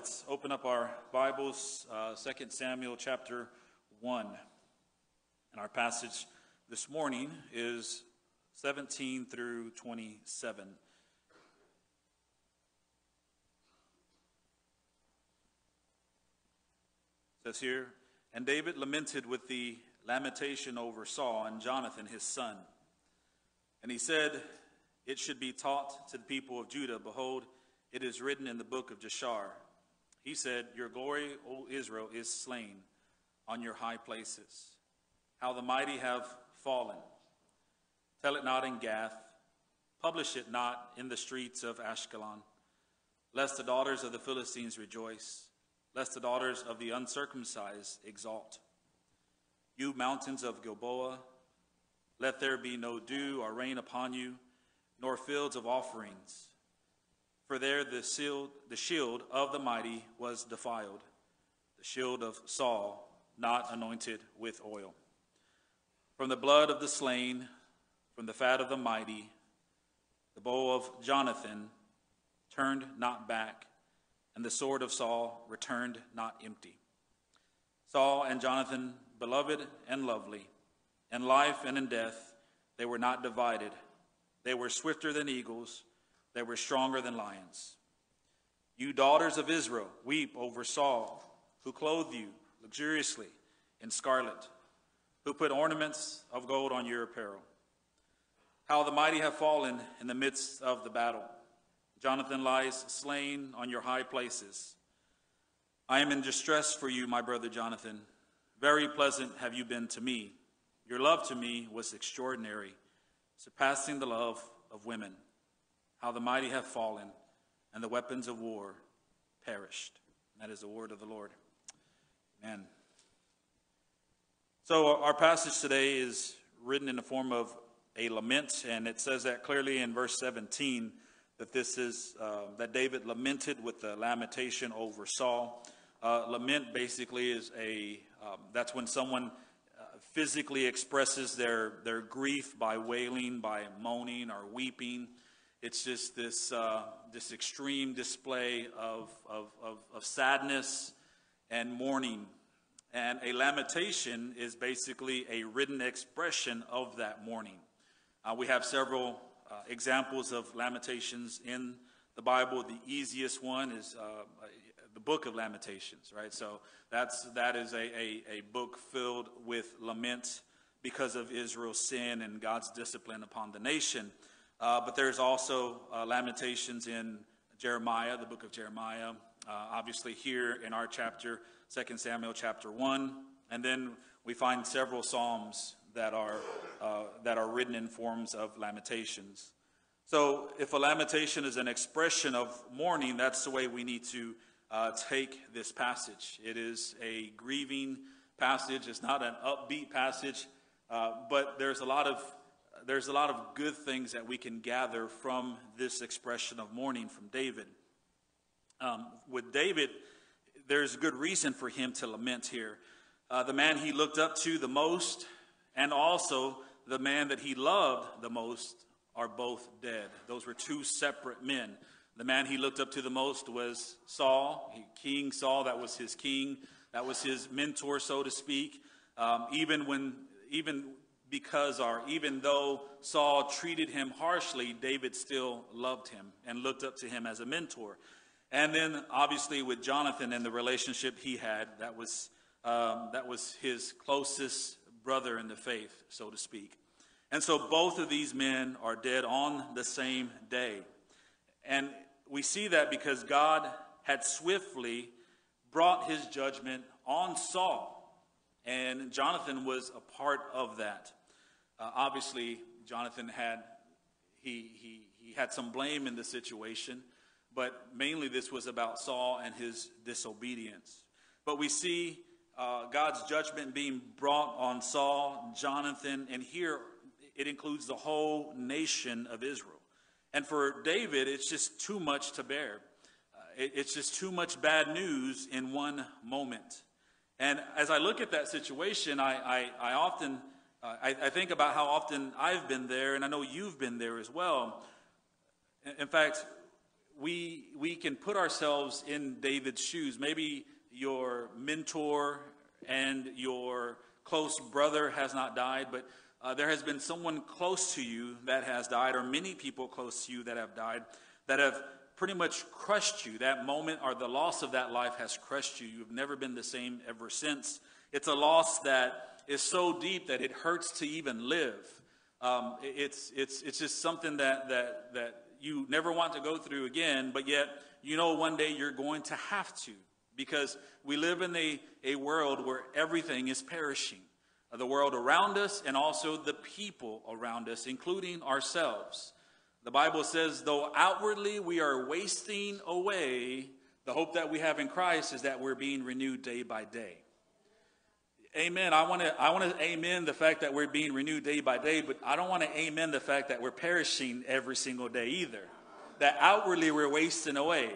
let's open up our Bibles, uh, 2 Samuel chapter 1. And our passage this morning is 17 through 27. It says here, And David lamented with the lamentation over Saul and Jonathan his son. And he said, It should be taught to the people of Judah, Behold, it is written in the book of Jashar. He said, Your glory, O Israel, is slain on your high places. How the mighty have fallen. Tell it not in Gath, publish it not in the streets of Ashkelon, lest the daughters of the Philistines rejoice, lest the daughters of the uncircumcised exalt. You mountains of Gilboa, let there be no dew or rain upon you, nor fields of offerings for there the shield, the shield of the mighty was defiled, the shield of Saul not anointed with oil. From the blood of the slain, from the fat of the mighty, the bow of Jonathan turned not back, and the sword of Saul returned not empty. Saul and Jonathan, beloved and lovely, in life and in death, they were not divided. They were swifter than eagles that were stronger than lions. You daughters of Israel, weep over Saul, who clothed you luxuriously in scarlet, who put ornaments of gold on your apparel. How the mighty have fallen in the midst of the battle. Jonathan lies slain on your high places. I am in distress for you, my brother Jonathan. Very pleasant have you been to me. Your love to me was extraordinary, surpassing the love of women how the mighty have fallen, and the weapons of war perished. That is the word of the Lord. Amen. So, our passage today is written in the form of a lament, and it says that clearly in verse 17 that this is uh, that David lamented with the lamentation over Saul. Uh, lament basically is a um, that's when someone uh, physically expresses their their grief by wailing, by moaning or weeping. It's just this, uh, this extreme display of, of, of, of sadness and mourning. And a lamentation is basically a written expression of that mourning. Uh, we have several uh, examples of lamentations in the Bible. The easiest one is uh, the book of Lamentations, right? So that's, that is a, a, a book filled with lament because of Israel's sin and God's discipline upon the nation. Uh, but there's also uh, lamentations in Jeremiah, the book of Jeremiah. Uh, obviously, here in our chapter, 2 Samuel chapter 1. And then we find several Psalms that are, uh, that are written in forms of lamentations. So, if a lamentation is an expression of mourning, that's the way we need to uh, take this passage. It is a grieving passage, it's not an upbeat passage, uh, but there's a lot of there's a lot of good things that we can gather from this expression of mourning from David. Um, with David, there's good reason for him to lament here. Uh, the man he looked up to the most, and also the man that he loved the most, are both dead. Those were two separate men. The man he looked up to the most was Saul, King Saul. That was his king. That was his mentor, so to speak. Um, even when, even because, even though Saul treated him harshly, David still loved him and looked up to him as a mentor. And then, obviously, with Jonathan and the relationship he had, that was, um, that was his closest brother in the faith, so to speak. And so, both of these men are dead on the same day. And we see that because God had swiftly brought his judgment on Saul. And Jonathan was a part of that. Uh, obviously, Jonathan had he, he, he had some blame in the situation, but mainly this was about Saul and his disobedience. But we see uh, God's judgment being brought on Saul, Jonathan, and here it includes the whole nation of Israel. And for David, it's just too much to bear. Uh, it, it's just too much bad news in one moment. And as I look at that situation, I, I, I often uh, I, I, think about how often I've been there, and I know you've been there as well. In, fact, we, we can put ourselves in David's shoes. Maybe your mentor and your close brother has not died, but uh, there has been someone close to you that has died, or many people close to you that have died, that have pretty much crushed you. That moment or the loss of that life has crushed you. You've never been the same ever since. It's a loss that is so deep that it hurts to even live. Um, it's, it's, it's just something that, that, that you never want to go through again, but yet you know one day you're going to have to because we live in a, a world where everything is perishing. The world around us and also the people around us, including ourselves. The Bible says, though outwardly we are wasting away, the hope that we have in Christ is that we're being renewed day by day. Amen. I want to I want to amen the fact that we're being renewed day by day, but I don't want to amen the fact that we're perishing every single day either. That outwardly we're wasting away.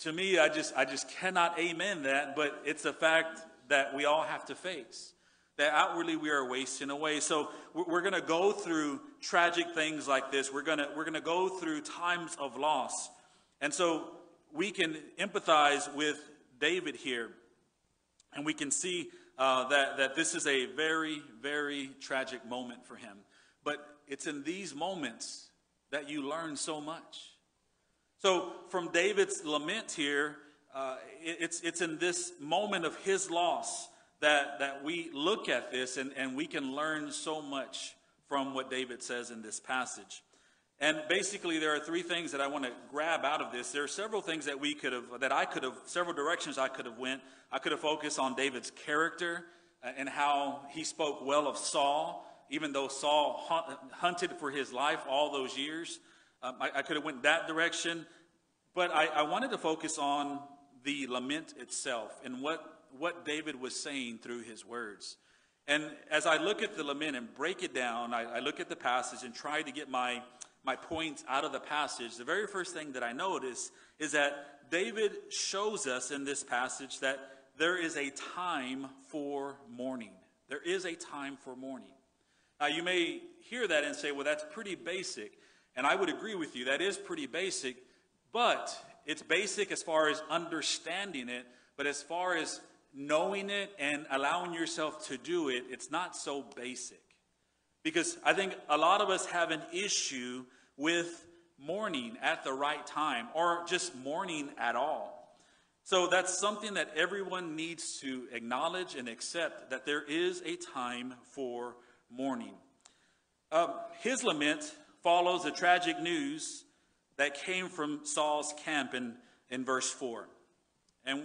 To me, I just I just cannot amen that, but it's a fact that we all have to face. That outwardly we are wasting away. So we're going to go through tragic things like this. We're going to we're going to go through times of loss, and so we can empathize with David here, and we can see uh, that, that this is a very, very tragic moment for him. But it's in these moments that you learn so much. So, from David's lament here, uh, it, it's, it's in this moment of his loss that, that we look at this and, and we can learn so much from what David says in this passage. And basically, there are three things that I want to grab out of this. There are several things that we could have, that I could have, several directions I could have went. I could have focused on David's character uh, and how he spoke well of Saul, even though Saul hunted for his life all those years. Um, I, I, could have went that direction, but I, I wanted to focus on the lament itself and what, what David was saying through his words. And as I look at the lament and break it down, I, I look at the passage and try to get my my points out of the passage, the very first thing that I notice is that David shows us in this passage that there is a time for mourning. There is a time for mourning. Now, you may hear that and say, well, that's pretty basic. And I would agree with you, that is pretty basic, but it's basic as far as understanding it, but as far as knowing it and allowing yourself to do it, it's not so basic. Because I think a lot of us have an issue with mourning at the right time or just mourning at all. So that's something that everyone needs to acknowledge and accept that there is a time for mourning. Um, his lament follows the tragic news that came from Saul's camp in, in verse 4. And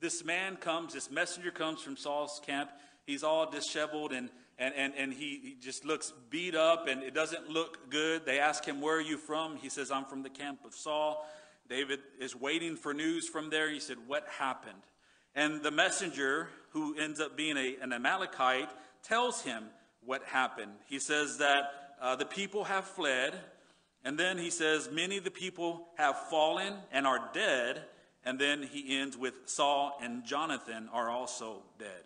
this man comes, this messenger comes from Saul's camp. He's all disheveled and and, and, and he, he just looks beat up and it doesn't look good. They ask him, Where are you from? He says, I'm from the camp of Saul. David is waiting for news from there. He said, What happened? And the messenger, who ends up being a, an Amalekite, tells him what happened. He says that uh, the people have fled. And then he says, Many of the people have fallen and are dead. And then he ends with Saul and Jonathan are also dead.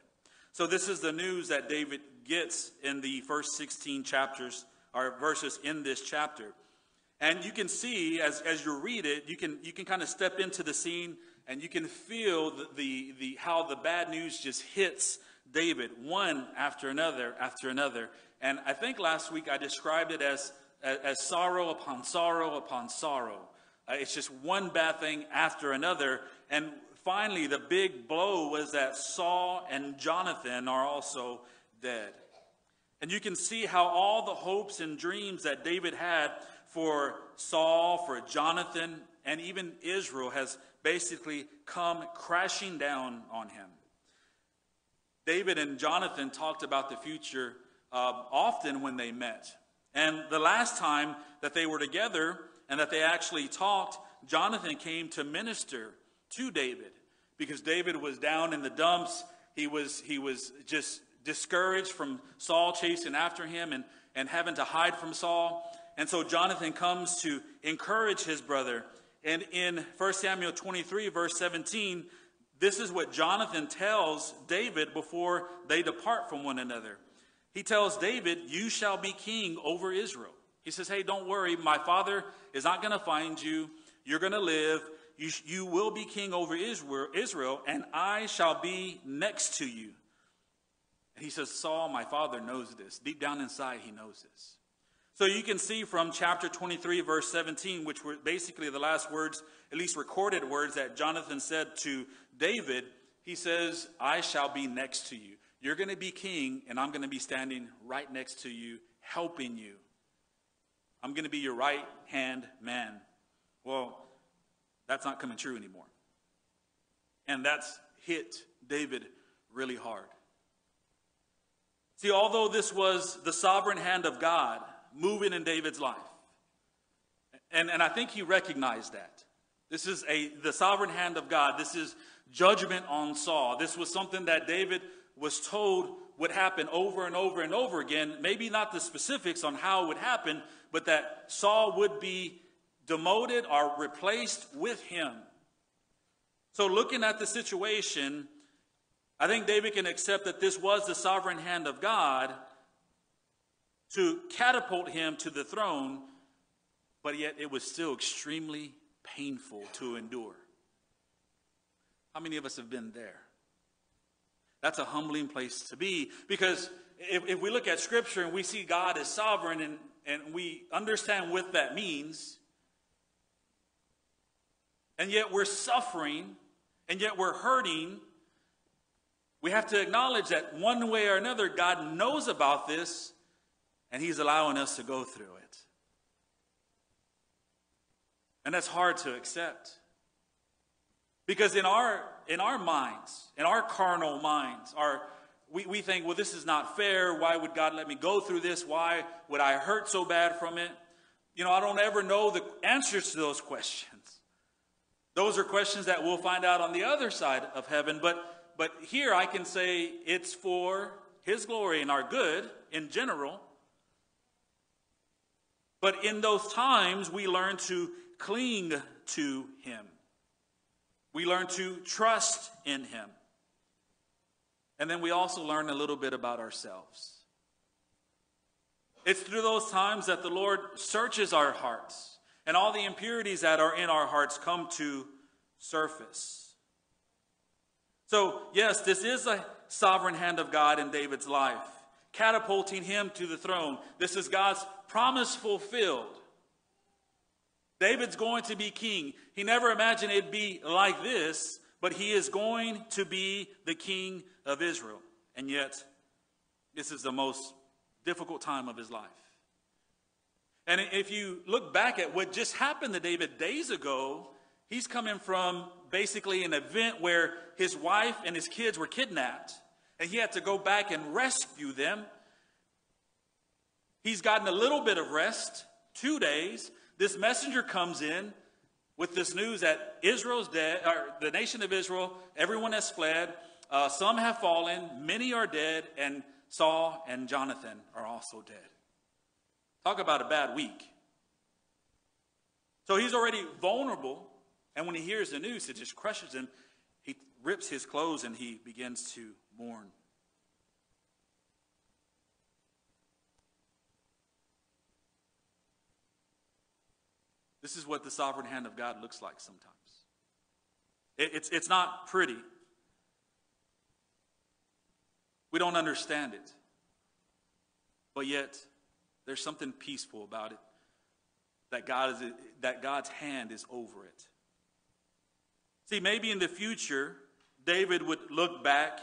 So, this is the news that David gets in the first 16 chapters or verses in this chapter. And you can see as, as you read it, you can, you can kind of step into the scene and you can feel the, the, the, how the bad news just hits David one after another after another. And I think last week I described it as, as, as sorrow upon sorrow upon sorrow. Uh, it's just one bad thing after another. And finally, the big blow was that Saul and Jonathan are also dead. And you can see how all the hopes and dreams that David had for Saul, for Jonathan, and even Israel has basically come crashing down on him. David and Jonathan talked about the future uh, often when they met. And the last time that they were together and that they actually talked, Jonathan came to minister to David because David was down in the dumps. He was, he was just discouraged from Saul chasing after him and, and having to hide from Saul. And so Jonathan comes to encourage his brother. And in 1 Samuel 23, verse 17, this is what Jonathan tells David before they depart from one another. He tells David, You shall be king over Israel. He says, Hey, don't worry, my father is not going to find you. You're going to live. You, you will be king over Israel. Israel, and I shall be next to you. And he says, Saul, my father knows this. Deep down inside, he knows this. So you can see from chapter 23, verse 17, which were basically the last words, at least recorded words that Jonathan said to David. He says, I shall be next to you. You're going to be king, and I'm going to be standing right next to you, helping you. I'm going to be your right hand man. Well, that's not coming true anymore. And that's hit David really hard. See, although this was the sovereign hand of God moving in David's life, and, and I think he recognized that. This is a the sovereign hand of God. This is judgment on Saul. This was something that David was told would happen over and over and over again. Maybe not the specifics on how it would happen, but that Saul would be demoted or replaced with him. So, looking at the situation, I think David can accept that this was the sovereign hand of God to catapult him to the throne, but yet it was still extremely painful to endure. How many of us have been there? That's a humbling place to be because if, if we look at Scripture and we see God as sovereign and, and we understand what that means, and yet we're suffering, and yet we're hurting, we have to acknowledge that one way or another, God knows about this, and He's allowing us to go through it. And that's hard to accept. Because in our in our minds, in our carnal minds, our we, we think, well, this is not fair. Why would God let me go through this? Why would I hurt so bad from it? You know, I don't ever know the answers to those questions. Those are questions that we'll find out on the other side of heaven. But but here I can say it's for his glory and our good in general. But in those times, we learn to cling to him. We learn to trust in him. And then we also learn a little bit about ourselves. It's through those times that the Lord searches our hearts, and all the impurities that are in our hearts come to surface. So, yes, this is a sovereign hand of God in David's life, catapulting him to the throne. This is God's promise fulfilled. David's going to be king. He never imagined it'd be like this, but he is going to be the king of Israel. And yet, this is the most difficult time of his life. And if you look back at what just happened to David days ago, he's coming from basically an event where his wife and his kids were kidnapped, and he had to go back and rescue them. He's gotten a little bit of rest, two days, this messenger comes in with this news that Israel's dead, or the nation of Israel, everyone has fled, uh, some have fallen, many are dead, and Saul and Jonathan are also dead. Talk about a bad week. So he's already vulnerable, and when he hears the news, it just crushes him. He rips his clothes and he begins to mourn. This is what the sovereign hand of God looks like sometimes. It, it's, it's not pretty. We don't understand it. But yet, there's something peaceful about it. That, God is, that God's hand is over it. See, maybe in the future, David would look back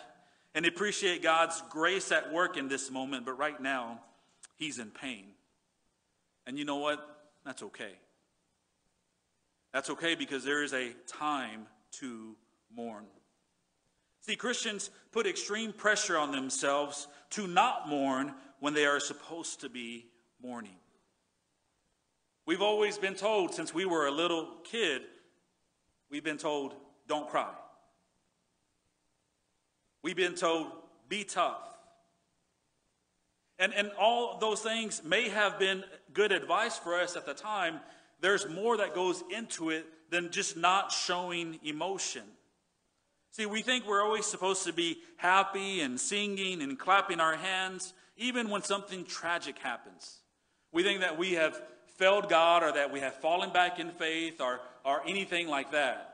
and appreciate God's grace at work in this moment, but right now, he's in pain. And you know what? That's okay. That's okay because there is a time to mourn. See, Christians put extreme pressure on themselves to not mourn when they are supposed to be mourning. We've always been told since we were a little kid, we've been told, don't cry. We've been told, be tough. And, and all those things may have been good advice for us at the time, there's more that goes into it than just not showing emotion. See, we think we're always supposed to be happy and singing and clapping our hands, even when something tragic happens. We think that we have failed God or that we have fallen back in faith or or anything like that.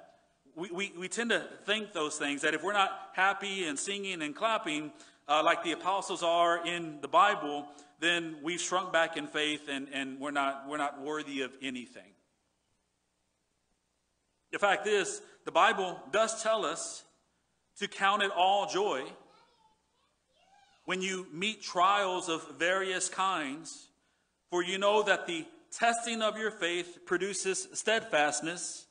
We, we, we tend to think those things that if we're not happy and singing and clapping uh, like the apostles are in the Bible, then we've shrunk back in faith and, and we're, not, we're not worthy of anything. The fact is, the Bible does tell us to count it all joy when you meet trials of various kinds, for you know that the testing of your faith produces steadfastness.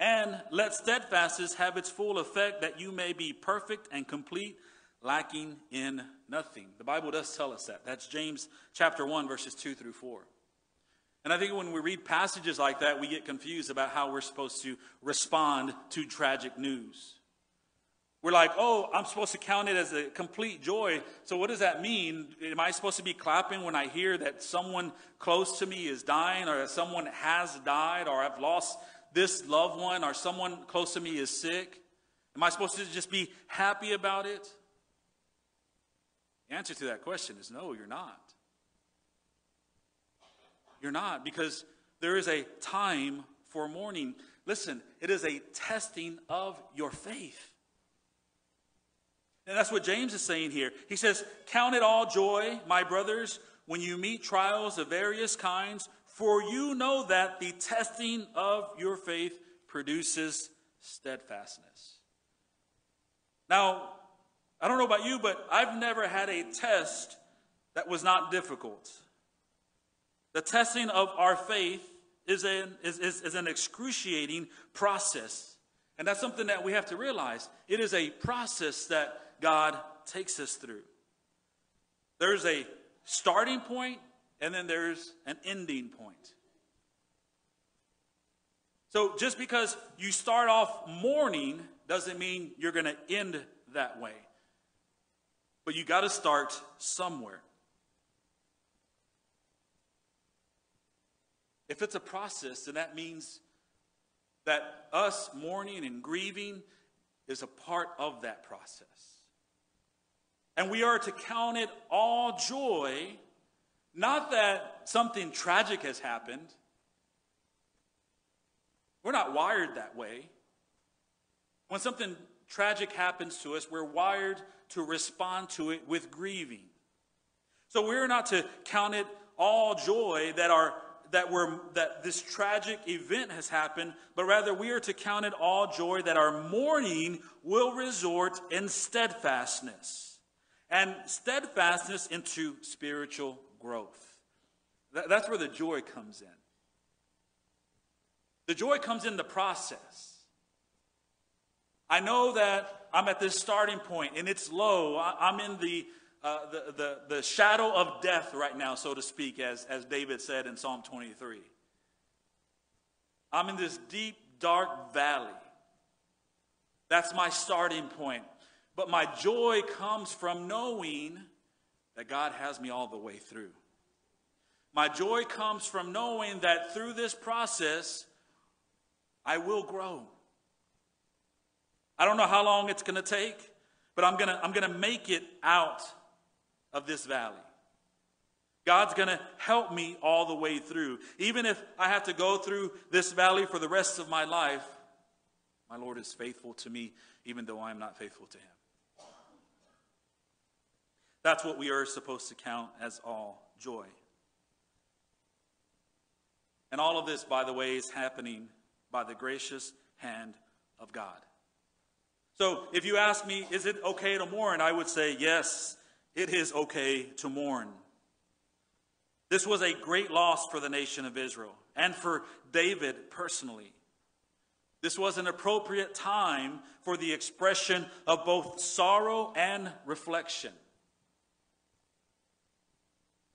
And let steadfastness have its full effect, that you may be perfect and complete, lacking in nothing. The Bible does tell us that. That's James chapter 1, verses 2 through 4. And I think when we read passages like that, we get confused about how we're supposed to respond to tragic news. We're like, oh, I'm supposed to count it as a complete joy. So, what does that mean? Am I supposed to be clapping when I hear that someone close to me is dying, or that someone has died, or I've lost this loved one, or someone close to me is sick? Am I supposed to just be happy about it? The answer to that question is no, you're not. You're not, because there is a time for mourning. Listen, it is a testing of your faith. And that's what James is saying here. He says, Count it all joy, my brothers, when you meet trials of various kinds, for you know that the testing of your faith produces steadfastness. Now, I don't know about you, but I've never had a test that was not difficult. The testing of our faith is an, is, is, is an excruciating process. And that's something that we have to realize. It is a process that God takes us through. There's a starting point, and then there's an ending point. So just because you start off mourning doesn't mean you're going to end that way. But you got to start somewhere. If it's a process, then that means that us mourning and grieving is a part of that process. And we are to count it all joy, not that something tragic has happened. We're not wired that way. When something tragic happens to us, we're wired to respond to it with grieving. So we're not to count it all joy that our that we're that this tragic event has happened, but rather we are to count it all joy that our mourning will resort in steadfastness. And steadfastness into spiritual growth. That, that's where the joy comes in. The joy comes in the process. I know that I'm at this starting point and it's low. I, am in the, uh, the, the, the shadow of death right now, so to speak, as, as David said in Psalm 23. I'm in this deep, dark valley. That's my starting point. But my joy comes from knowing that God has me all the way through. My joy comes from knowing that through this process, I will grow. I don't know how long it's going to take, but I'm going to I'm going to make it out of this valley. God's going to help me all the way through. Even if I have to go through this valley for the rest of my life, my Lord is faithful to me, even though I am not faithful to him. That's what we are supposed to count as all joy. And all of this, by the way, is happening by the gracious hand of God. So if you ask me, is it okay to mourn? I would say, yes, it is okay to mourn. This was a great loss for the nation of Israel and for David personally. This was an appropriate time for the expression of both sorrow and reflection.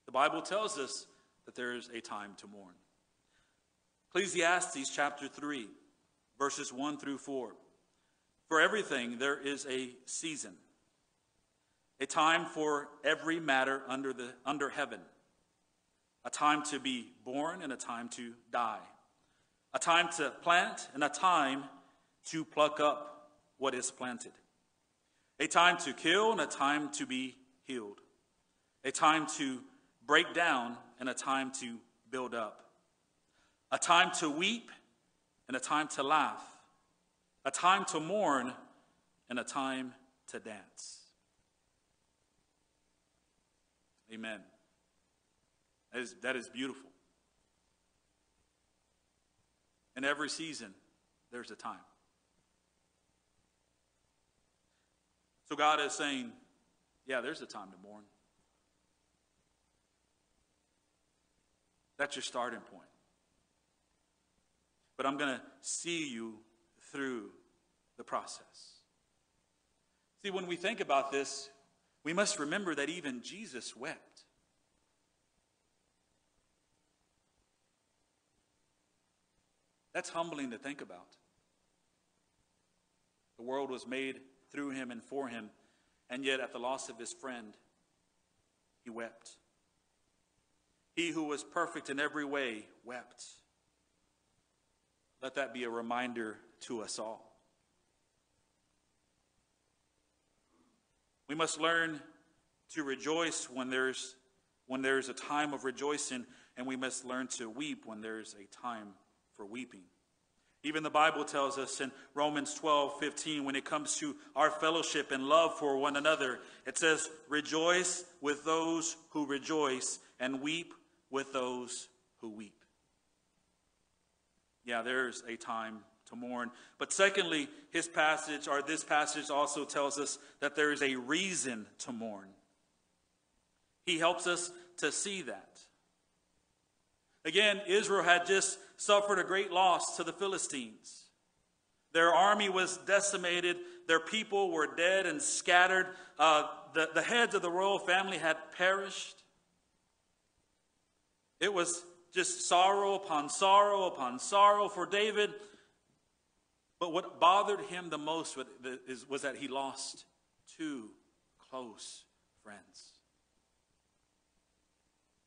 The Bible tells us that there is a time to mourn. Ecclesiastes chapter 3, verses 1 through 4. For everything there is a season a time for every matter under, the, under heaven, a time to be born and a time to die, a time to plant and a time to pluck up what is planted, a time to kill and a time to be healed, a time to break down and a time to build up, a time to weep and a time to laugh, a time to mourn, and a time to dance. Amen. That is, that is beautiful. In every season, there's a time. So God is saying, yeah, there's a time to mourn. That's your starting point. But I'm going to see you through the process. See, when we think about this, we must remember that even Jesus wept. That's humbling to think about. The world was made through him and for him, and yet at the loss of his friend, he wept. He who was perfect in every way wept. Let that be a reminder to us all. We must learn to rejoice when there's, when there's a time of rejoicing, and we must learn to weep when there's a time for weeping. Even the Bible tells us in Romans 12, 15, when it comes to our fellowship and love for one another, it says, Rejoice with those who rejoice and weep with those who weep. Yeah, there's a time to mourn. But secondly, his passage, or this passage also tells us that there is a reason to mourn. He helps us to see that. Again, Israel had just suffered a great loss to the Philistines. Their army was decimated, their people were dead and scattered. Uh, the, the heads of the royal family had perished. It was just sorrow upon sorrow upon sorrow for David. But what bothered him the most was that he lost two close friends.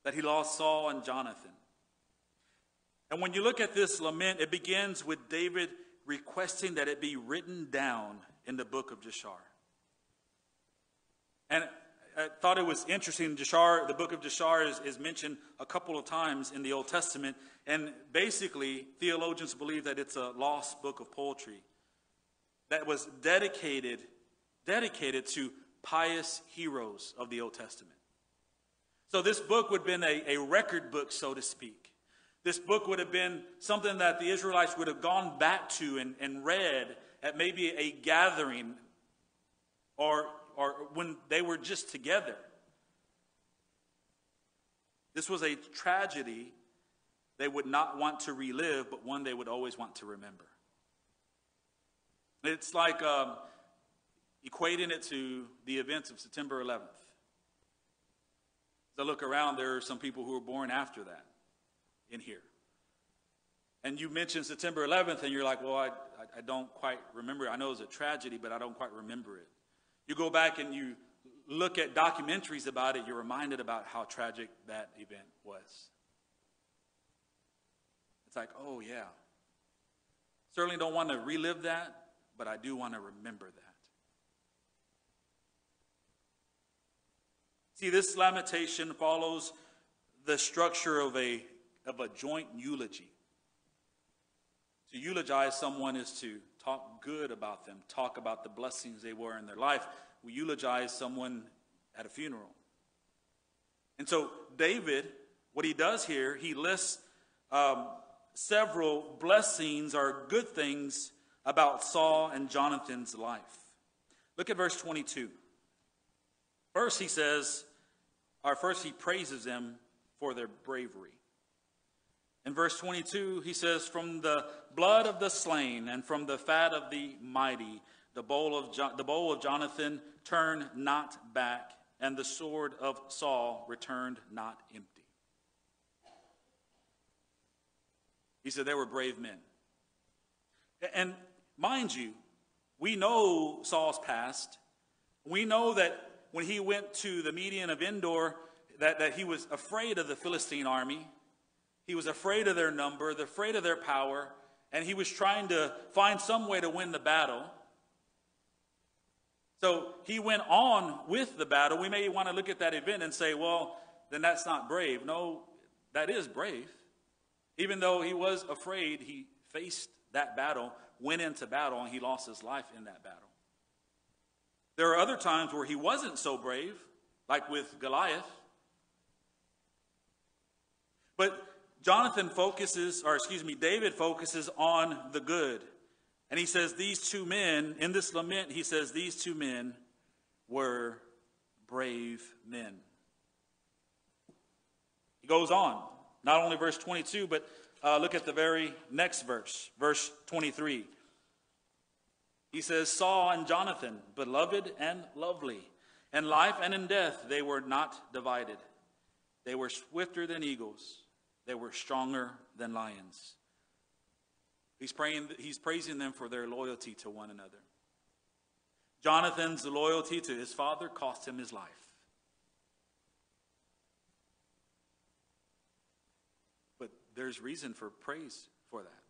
That he lost Saul and Jonathan. And when you look at this lament, it begins with David requesting that it be written down in the book of Jashar. And I thought it was interesting. Jashar, the book of Jashar is, is mentioned a couple of times in the Old Testament. And basically, theologians believe that it's a lost book of poetry that was dedicated, dedicated to pious heroes of the Old Testament. So this book would have been a, a record book, so to speak. This book would have been something that the Israelites would have gone back to and, and read at maybe a gathering or, or when they were just together. This was a tragedy they would not want to relive, but one they would always want to remember. It's like um, equating it to the events of September 11th. As I look around, there are some people who were born after that in here. And you mentioned September 11th, and you're like, well, I, I, don't quite remember. I know it was a tragedy, but I don't quite remember it. You go back and you look at documentaries about it, you're reminded about how tragic that event was. It's like, oh, yeah. Certainly don't want to relive that, but I do want to remember that. See, this lamentation follows the structure of a of a joint eulogy. To eulogize someone is to talk good about them, talk about the blessings they were in their life. We eulogize someone at a funeral. And so, David, what he does here, he lists um, several blessings or good things about Saul and Jonathan's life. Look at verse 22. First, he says, or first, he praises them for their bravery. In verse 22, he says, From the blood of the slain and from the fat of the mighty, the bowl of, jo- the bowl of Jonathan turned not back, and the sword of Saul returned not empty. He said they were brave men. And mind you, we know Saul's past. We know that when he went to the medium of Endor, that, that he was afraid of the Philistine army. He was afraid of their number, afraid of their power, and he was trying to find some way to win the battle. So he went on with the battle. We may want to look at that event and say, well, then that's not brave. No, that is brave. Even though he was afraid, he faced that battle, went into battle, and he lost his life in that battle. There are other times where he wasn't so brave, like with Goliath. But Jonathan focuses, or excuse me, David focuses on the good. And he says, These two men, in this lament, he says, These two men were brave men. He goes on, not only verse 22, but uh, look at the very next verse, verse 23. He says, Saul and Jonathan, beloved and lovely. In life and in death, they were not divided. They were swifter than eagles, they were stronger than lions. He's, praying, he's praising them for their loyalty to one another. Jonathan's loyalty to his father cost him his life. But there's reason for praise for that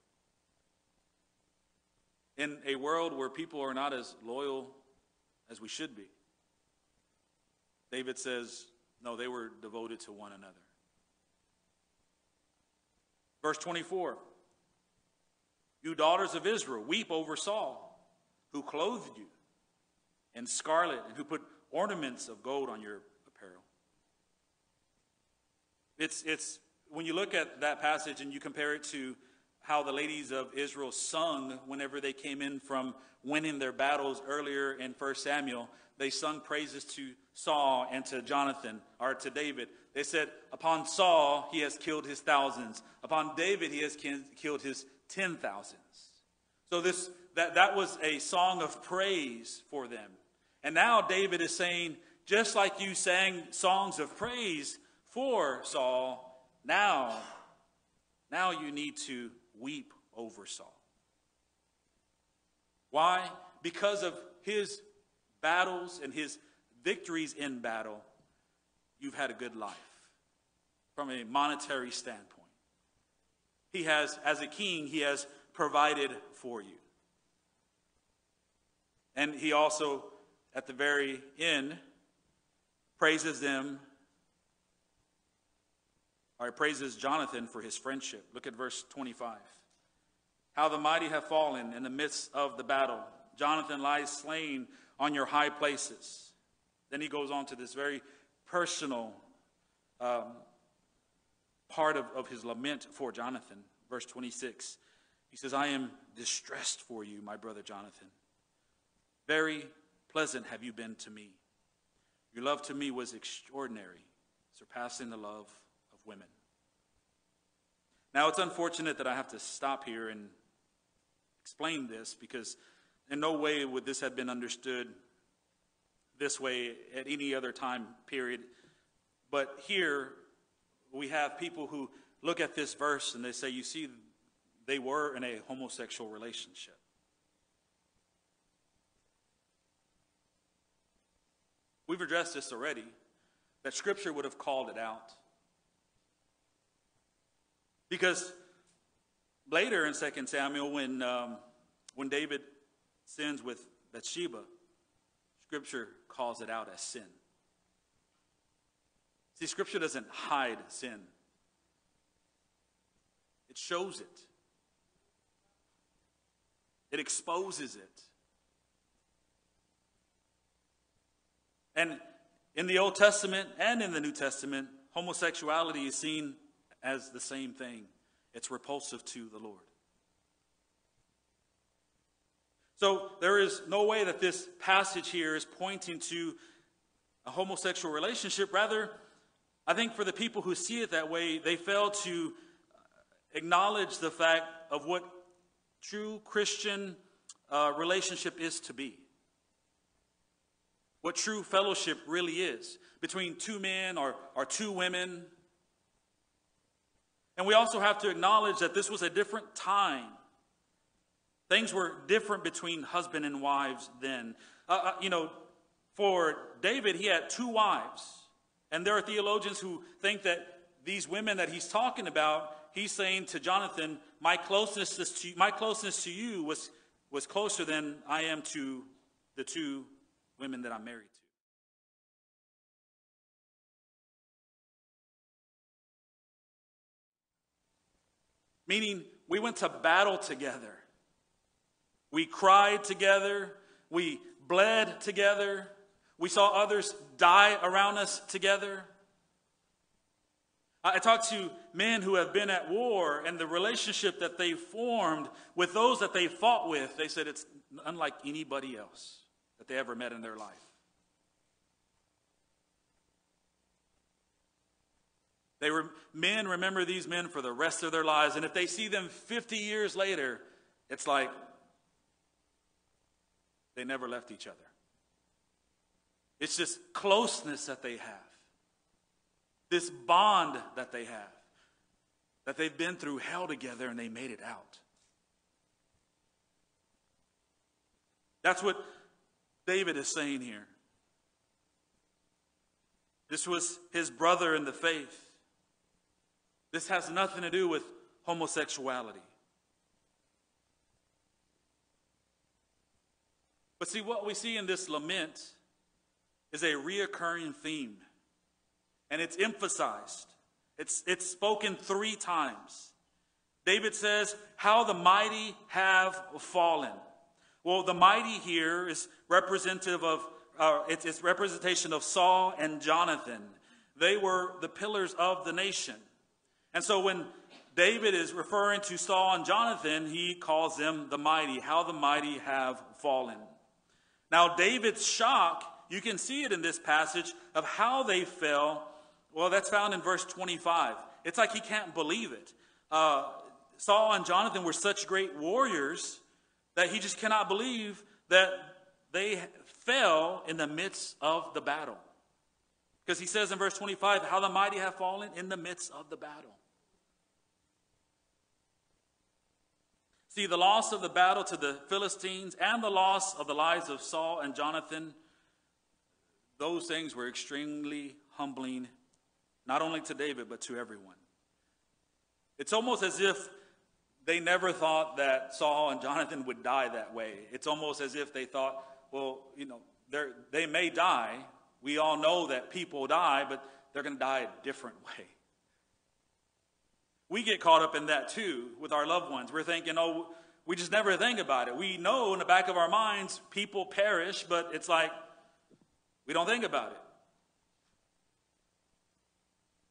in a world where people are not as loyal as we should be. David says, no, they were devoted to one another. Verse 24 You daughters of Israel, weep over Saul, who clothed you in scarlet and who put ornaments of gold on your apparel. It's, it's when you look at that passage and you compare it to how the ladies of Israel sung whenever they came in from winning their battles earlier in 1 Samuel. They sung praises to Saul and to Jonathan, or to David. They said, Upon Saul, he has killed his thousands. Upon David, he has killed his ten thousands. So this, that, that was a song of praise for them. And now David is saying, just like you sang songs of praise for Saul, now, now you need to weep over Saul. Why? Because of his battles and his victories in battle, you've had a good life from a monetary standpoint. He has, as a king, he has provided for you. And he also, at the very end, praises them or praises Jonathan for his friendship. Look at verse 25. How the mighty have fallen in the midst of the battle. Jonathan lies slain on your high places. Then he goes on to this very personal um, part of, of his lament for Jonathan. Verse 26. He says, I am distressed for you, my brother Jonathan. Very pleasant have you been to me. Your love to me was extraordinary, surpassing the love of women. Now, it's unfortunate that I have to stop here and explain this because in no way would this have been understood this way at any other time period. But here we have people who look at this verse and they say, you see, they were in a homosexual relationship. We've addressed this already, that Scripture would have called it out. Because later in 2 Samuel, when, um, when David sins with Bathsheba, Scripture calls it out as sin. See, Scripture doesn't hide sin, it shows it, it exposes it. And in the Old Testament and in the New Testament, homosexuality is seen as the same thing. It's repulsive to the Lord. So there is no way that this passage here is pointing to a homosexual relationship. Rather, I think for the people who see it that way, they fail to acknowledge the fact of what true Christian uh, relationship is to be. What true fellowship really is between two men or, or two women and we also have to acknowledge that this was a different time. Things were different between husband and wives then. Uh, uh, you know, for David, he had two wives. And there are theologians who think that these women that he's talking about, he's saying to Jonathan, my closeness to, my closeness to you was, was closer than I am to the two women that I'm married Meaning, we went to battle together. We cried together. We bled together. We saw others die around us together. I talked to men who have been at war and the relationship that they formed with those that they fought with. They said it's unlike anybody else that they ever met in their life. They were, men remember these men for the rest of their lives, and if they see them 50 years later, it's like they never left each other. It's just closeness that they have, this bond that they have, that they've been through hell together and they made it out. That's what David is saying here. This was his brother in the faith. This has nothing to do with homosexuality. But see, what we see in this lament is a reoccurring theme, and it's emphasized. It's, it's spoken three times. David says, How the mighty have fallen. Well, the mighty here is representative of, uh, it's, it's representation of Saul and Jonathan. They were the pillars of the nation. And so when David is referring to Saul and Jonathan, he calls them the mighty, how the mighty have fallen. Now, David's shock, you can see it in this passage of how they fell. Well, that's found in verse 25. It's like he can't believe it. Uh, Saul and Jonathan were such great warriors that he just cannot believe that they fell in the midst of the battle. Because he says in verse 25, how the mighty have fallen in the midst of the battle. See, the loss of the battle to the Philistines and the loss of the lives of Saul and Jonathan, those things were extremely humbling, not only to David, but to everyone. It's almost as if they never thought that Saul and Jonathan would die that way. It's almost as if they thought, well, you know, they may die. We all know that people die, but they're going to die a different way. We get caught up in that too with our loved ones. We're thinking, oh, we just never think about it. We know in the back of our minds people perish, but it's like we don't think about it.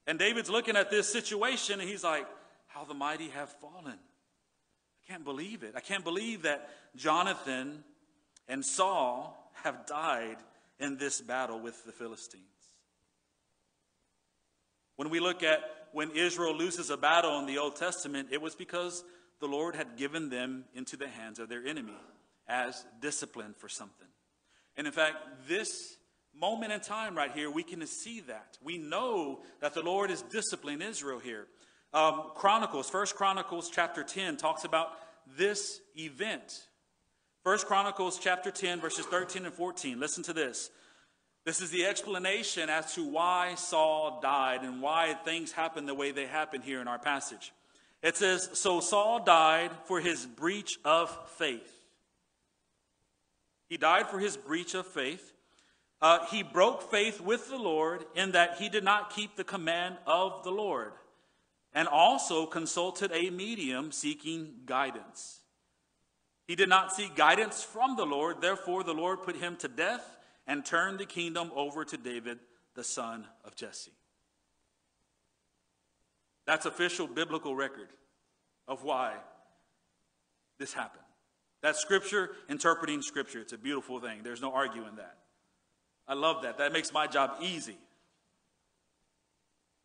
And David's looking at this situation and he's like, How the mighty have fallen. I can't believe it. I can't believe that Jonathan and Saul have died in this battle with the Philistines. When we look at when Israel loses a battle in the Old Testament, it was because the Lord had given them into the hands of their enemy as discipline for something. And in fact, this moment in time right here, we can see that. We know that the Lord is disciplining Israel here. Um, Chronicles, First Chronicles chapter 10 talks about this event. First Chronicles chapter 10, verses 13 and 14. Listen to this. This is the explanation as to why Saul died and why things happened the way they happened here in our passage. It says, So Saul died for his breach of faith. He died for his breach of faith. Uh, he broke faith with the Lord in that he did not keep the command of the Lord and also consulted a medium seeking guidance. He did not seek guidance from the Lord, therefore, the Lord put him to death and turned the kingdom over to David, the son of Jesse. That's official biblical record of why this happened. That's scripture interpreting scripture. It's a beautiful thing. There's no arguing that. I love that. That makes my job easy.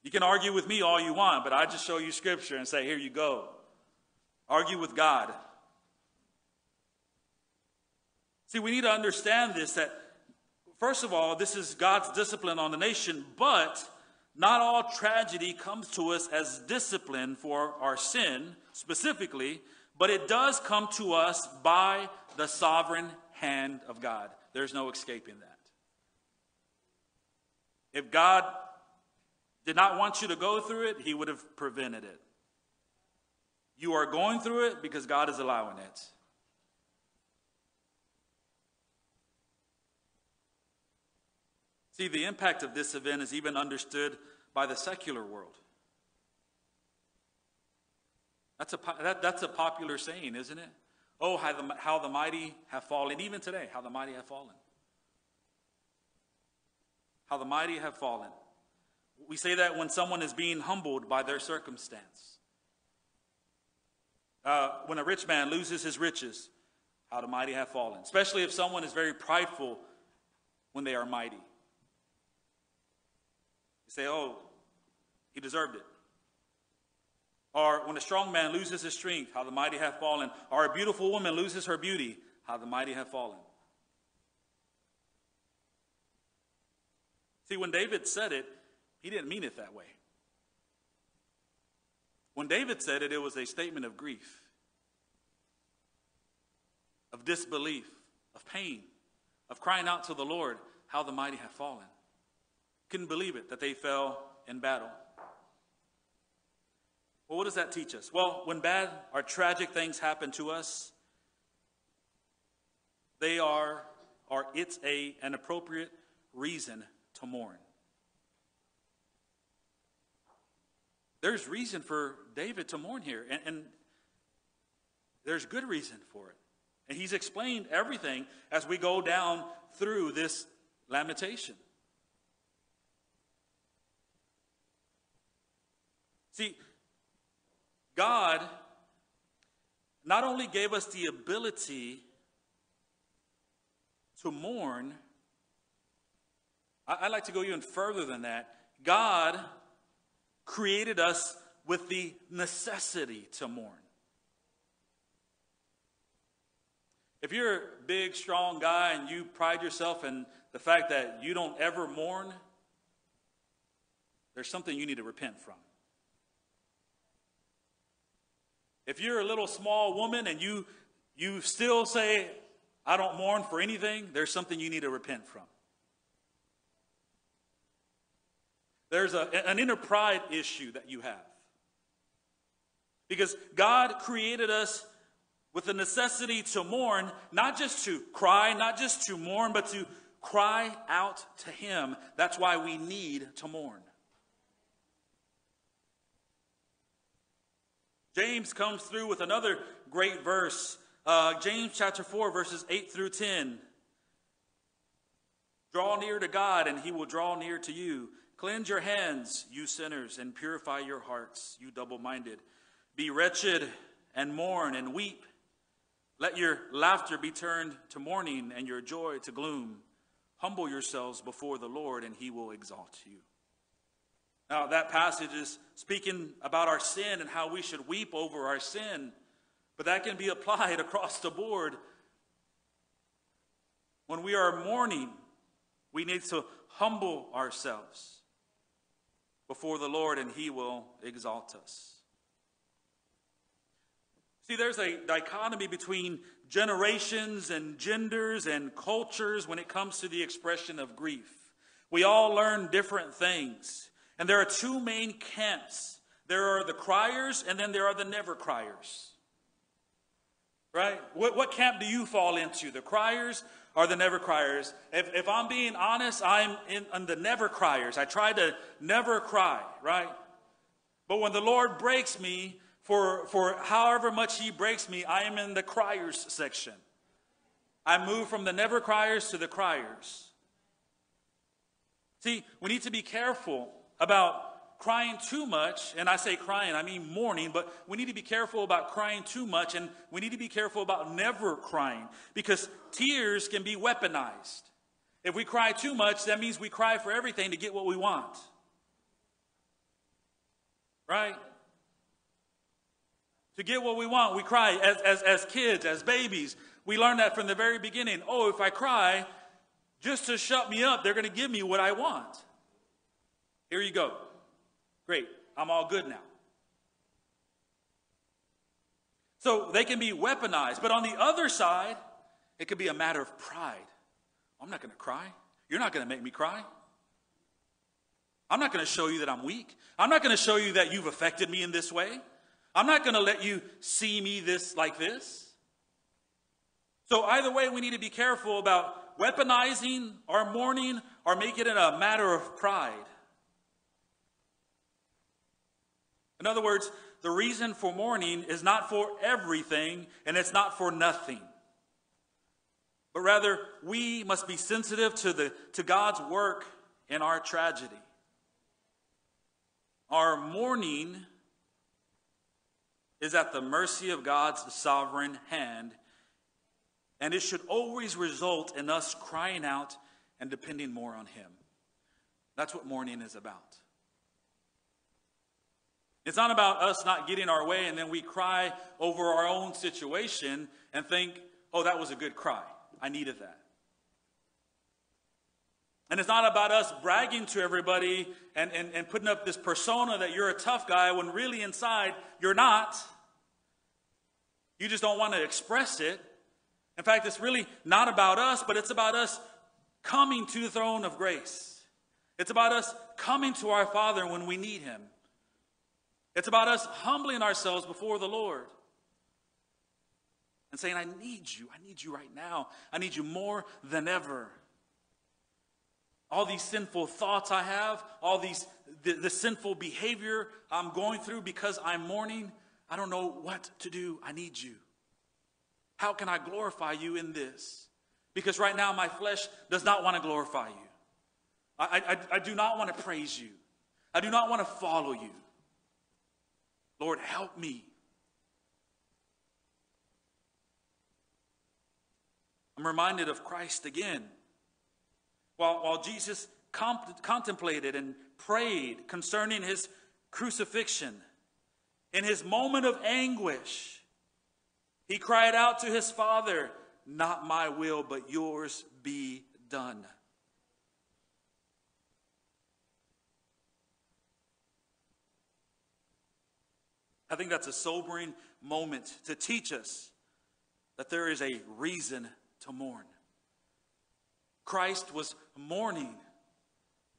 You can argue with me all you want, but I just show you scripture and say, here you go. Argue with God. See, we need to understand this that first of all, this is God's discipline on the nation, but not all tragedy comes to us as discipline for our sin specifically, but it does come to us by the sovereign hand of God. There's no escaping that. If God did not want you to go through it, He would have prevented it. You are going through it because God is allowing it. See, the impact of this event is even understood by the secular world. That's a, that, that's a popular saying, isn't it? Oh, how the, how the mighty have fallen. Even today, how the mighty have fallen. How the mighty have fallen. We say that when someone is being humbled by their circumstance. Uh, when a rich man loses his riches, how the mighty have fallen. Especially if someone is very prideful when they are mighty. You say, oh, he deserved it. Or when a strong man loses his strength, how the mighty have fallen. Or a beautiful woman loses her beauty, how the mighty have fallen. See, when David said it, he didn't mean it that way. When David said it, it was a statement of grief, of disbelief, of pain, of crying out to the Lord, how the mighty have fallen. Couldn't believe it that they fell in battle. Well, what does that teach us? Well, when bad or tragic things happen to us, they are, or it's a, an appropriate reason to mourn. There's reason for David to mourn here, and, and there's good reason for it. And he's explained everything as we go down through this lamentation. See, God not only gave us the ability to mourn, I, would like to go even further than that. God created us with the necessity to mourn. If you're a big, strong guy and you pride yourself in the fact that you don't ever mourn, there's something you need to repent from. If you're a little small woman and you, you still say, I don't mourn for anything, there's something you need to repent from. There's a, an inner pride issue that you have. Because God created us with the necessity to mourn, not just to cry, not just to mourn, but to cry out to Him. That's why we need to mourn. James comes through with another great verse. Uh, James chapter 4, verses 8 through 10. Draw near to God, and he will draw near to you. Cleanse your hands, you sinners, and purify your hearts, you double minded. Be wretched and mourn and weep. Let your laughter be turned to mourning and your joy to gloom. Humble yourselves before the Lord, and he will exalt you. Now, that passage is speaking about our sin and how we should weep over our sin, but that can be applied across the board. When we are mourning, we need to humble ourselves before the Lord, and He will exalt us. See, there's a dichotomy between generations and genders and cultures when it comes to the expression of grief. We all learn different things. And there are two main camps there are the criers, and then there are the never criers. Right? What, what camp do you fall into? The criers or the never criers? If, if I'm being honest, I'm in, in the never criers. I try to never cry, right? But when the Lord breaks me, for, for however much He breaks me, I am in the criers section. I move from the never criers to the criers. See, we need to be careful about crying too much, and I say crying, I mean mourning, but we need to be careful about crying too much, and we need to be careful about never crying because tears can be weaponized. If we cry too much, that means we cry for everything to get what we want. Right? To get what we want, we cry as, as, as kids, as babies. We learn that from the very beginning. Oh, if I cry, just to shut me up, they're going to give me what I want. Here you go. Great. I'm all good now. So they can be weaponized. But on the other side, it could be a matter of pride. I'm not going to cry. You're not going to make me cry. I'm not going to show you that I'm weak. I'm not going to show you that you've affected me in this way. I'm not going to let you see me this like this. So either way, we need to be careful about weaponizing our mourning or making it a matter of pride. In other words, the reason for mourning is not for everything and it's not for nothing. But rather, we must be sensitive to, the, to God's work in our tragedy. Our mourning is at the mercy of God's sovereign hand, and it should always result in us crying out and depending more on Him. That's what mourning is about. It's not about us not getting our way and then we cry over our own situation and think, oh, that was a good cry. I needed that. And it's not about us bragging to everybody and, and, and putting up this persona that you're a tough guy when really inside you're not. You just don't want to express it. In fact, it's really not about us, but it's about us coming to the throne of grace. It's about us coming to our Father when we need Him. It's about us humbling ourselves before the Lord and saying, I need you. I need you right now. I need you more than ever. All these sinful thoughts I have, all these the, the sinful behavior I'm going through because I'm mourning, I don't know what to do. I need you. How can I glorify you in this? Because right now my flesh does not want to glorify you. I, I, I do not want to praise you. I do not want to follow you. Lord, help me. I'm reminded of Christ again. While, while Jesus comp- contemplated and prayed concerning his crucifixion, in his moment of anguish, he cried out to his Father, Not my will, but yours be done. I think that's a sobering moment to teach us that there is a reason to mourn. Christ was mourning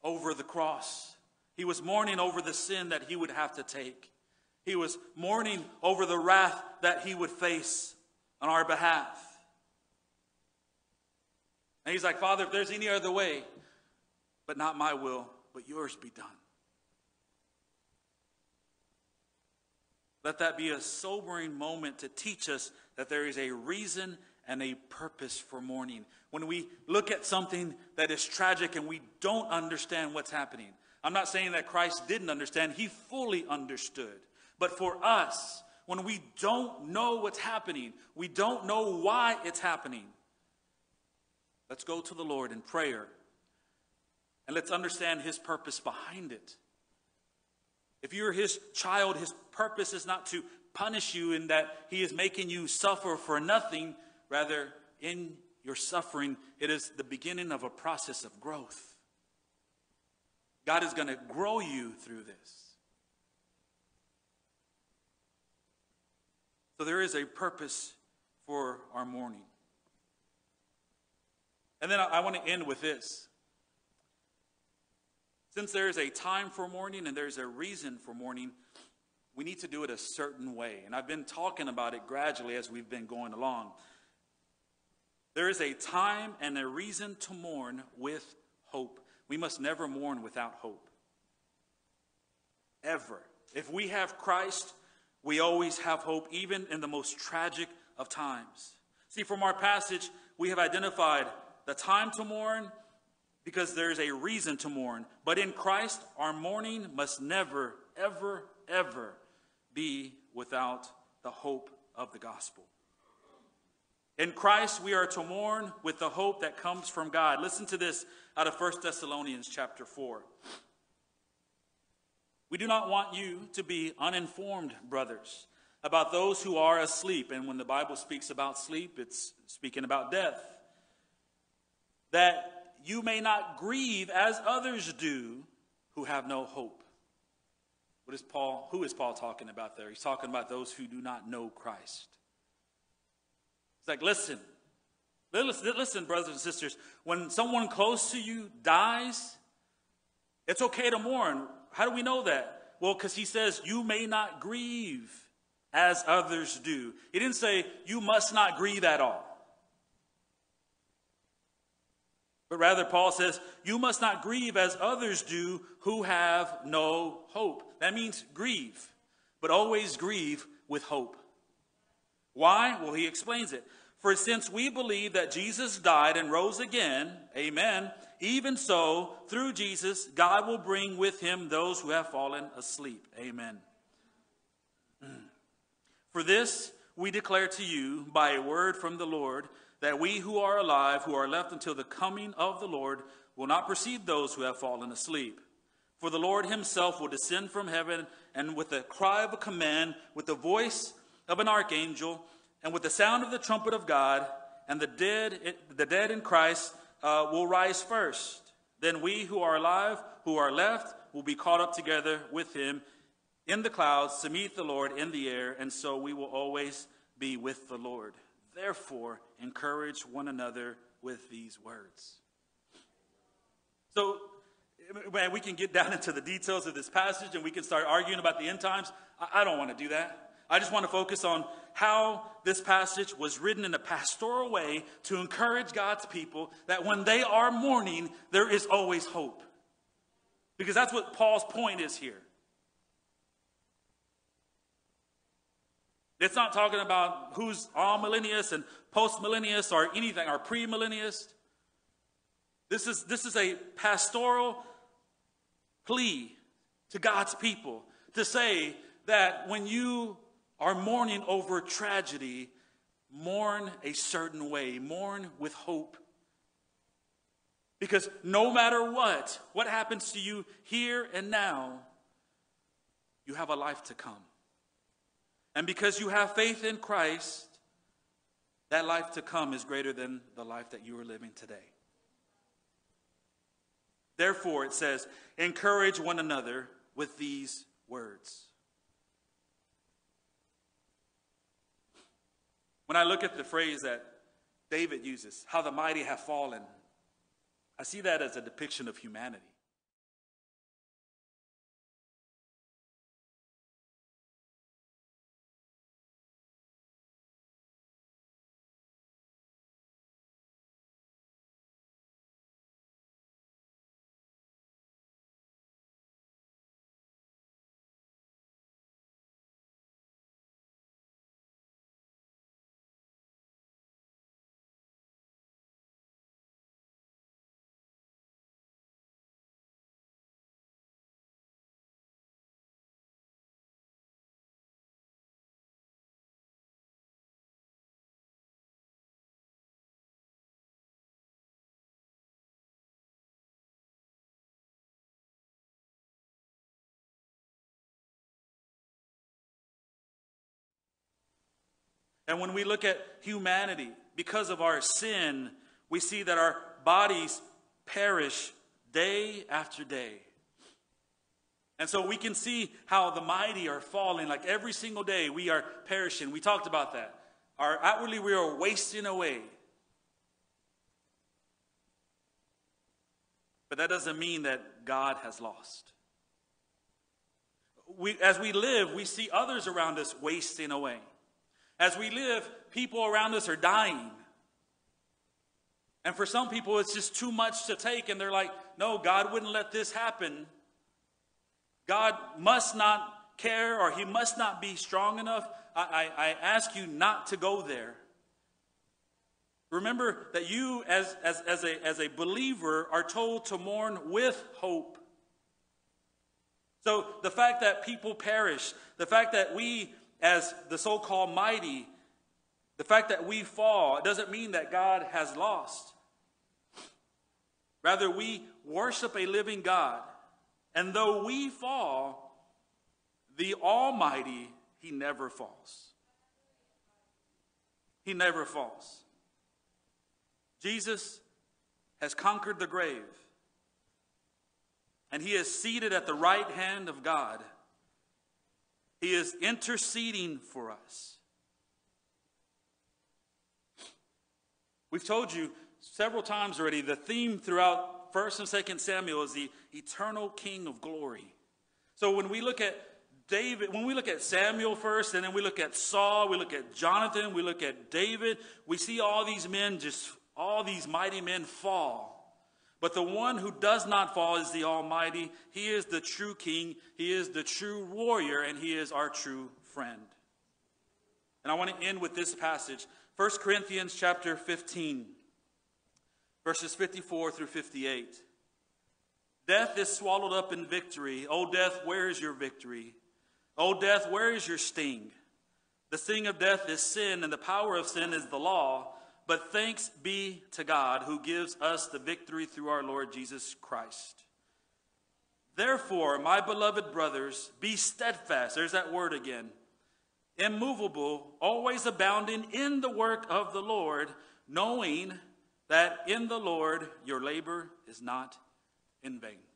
over the cross. He was mourning over the sin that he would have to take. He was mourning over the wrath that he would face on our behalf. And he's like, Father, if there's any other way, but not my will, but yours be done. Let that be a sobering moment to teach us that there is a reason and a purpose for mourning. When we look at something that is tragic and we don't understand what's happening, I'm not saying that Christ didn't understand, he fully understood. But for us, when we don't know what's happening, we don't know why it's happening, let's go to the Lord in prayer and let's understand his purpose behind it. If you're his child, his purpose is not to punish you in that he is making you suffer for nothing. Rather, in your suffering, it is the beginning of a process of growth. God is going to grow you through this. So there is a purpose for our mourning. And then I, I want to end with this. Since there is a time for mourning and there's a reason for mourning, we need to do it a certain way. And I've been talking about it gradually as we've been going along. There is a time and a reason to mourn with hope. We must never mourn without hope. Ever. If we have Christ, we always have hope, even in the most tragic of times. See, from our passage, we have identified the time to mourn because there is a reason to mourn. But in Christ, our mourning must never, ever, ever be without the hope of the gospel. In Christ, we are to mourn with the hope that comes from God. Listen to this out of 1 Thessalonians chapter 4. We do not want you to be uninformed, brothers, about those who are asleep. And when the Bible speaks about sleep, it's speaking about death. That you may not grieve as others do who have no hope. What is Paul? Who is Paul talking about there? He's talking about those who do not know Christ. It's like, listen, listen, listen, brothers and sisters. When someone close to you dies, it's okay to mourn. How do we know that? Well, because he says, you may not grieve as others do. He didn't say, you must not grieve at all. But rather, Paul says, You must not grieve as others do who have no hope. That means grieve. but always grieve with hope. Why? Well, he explains it. For since we believe that Jesus died and rose again, amen, even so, through Jesus, God will bring with him those who have fallen asleep. Amen. For this we declare to you by a word from the Lord that we who are alive, who are left until the coming of the Lord, will not precede those who have fallen asleep. For the Lord himself will descend from heaven, and with a cry of a command, with the voice of an archangel, and with the sound of the trumpet of God, and the dead, the dead in Christ uh, will rise first. Then we who are alive, who are left, will be caught up together with him in the clouds to meet the Lord in the air, and so we will always be with the Lord. Therefore, encourage one another with these words. So, man, we can get down into the details of this passage and we can start arguing about the end times. I, I don't want to do that. I just want to focus on how this passage was written in a pastoral way to encourage God's people that when they are mourning, there is always hope. Because that's what Paul's point is here. It's not talking about who's amillennialist and postmillennialist or anything, or premillennialist. This is, this is a pastoral plea to God's people to say that when you are mourning over tragedy, mourn a certain way, mourn with hope. Because no matter what, what happens to you here and now, you have a life to come. And because you have faith in Christ, that life to come is greater than the life that you are living today. Therefore, it says, encourage one another with these words. When I look at the phrase that David uses, how the mighty have fallen, I see that as a depiction of humanity. And when we look at humanity, because of our sin, we see that our bodies perish day after day. And so we can see how the mighty are falling. Like every single day, we are perishing. We talked about that. Our outwardly, we are wasting away. But that doesn't mean that God has lost. We, as we live, we see others around us wasting away. As we live, people around us are dying. And for some people, it's just too much to take, and they're like, no, God wouldn't let this happen. God must not care or he must not be strong enough. I, I, I ask you not to go there. Remember that you, as, as, as, a, as a believer, are told to mourn with hope. So the fact that people perish, the fact that we as the so called mighty, the fact that we fall, doesn't mean that God has lost. Rather, we worship a living God. And though we fall, the Almighty, He never falls. He never falls. Jesus has conquered the grave, and He is seated at the right hand of God. He is interceding for us. We've told you several times already the theme throughout 1st and 2nd Samuel is the eternal king of glory. So when we look at David, when we look at Samuel first, and then we look at Saul, we look at Jonathan, we look at David, we see all these men just, all these mighty men fall. But the one who does not fall is the Almighty. He is the true King, He is the true warrior, and He is our true friend. And I want to end with this passage 1 Corinthians chapter 15, verses 54 through 58. Death is swallowed up in victory. O death, where is your victory? O death, where is your sting? The sting of death is sin, and the power of sin is the law. But thanks be to God who gives us the victory through our Lord Jesus Christ. Therefore, my beloved brothers, be steadfast. There's that word again. Immovable, always abounding in the work of the Lord, knowing that in the Lord your labor is not in vain.